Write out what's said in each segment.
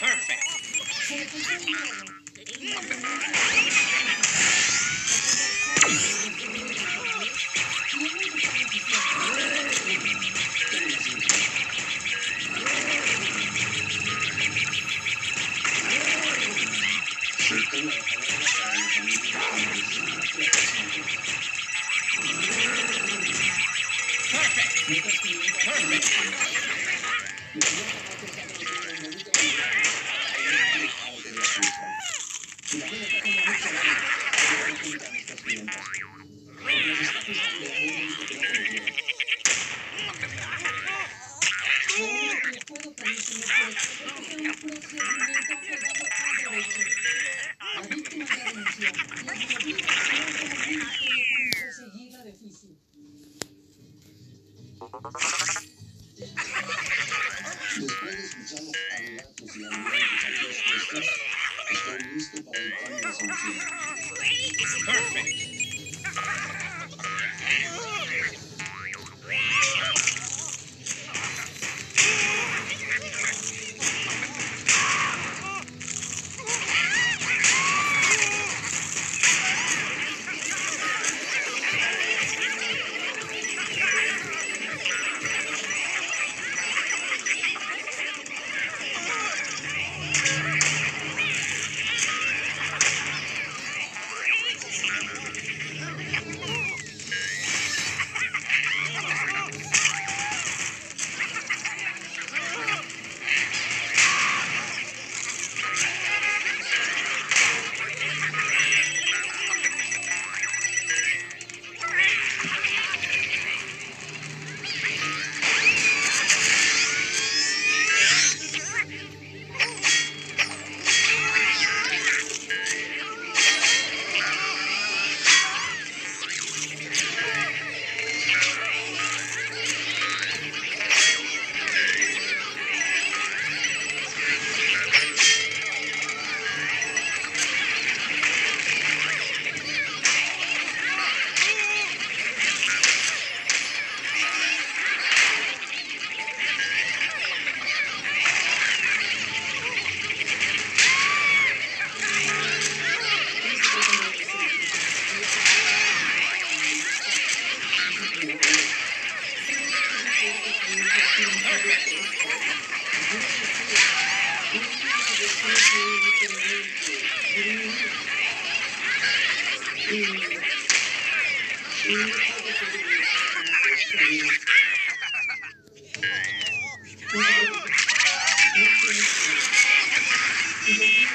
Perfect. Thank you.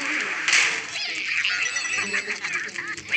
Thank you.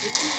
Perfect.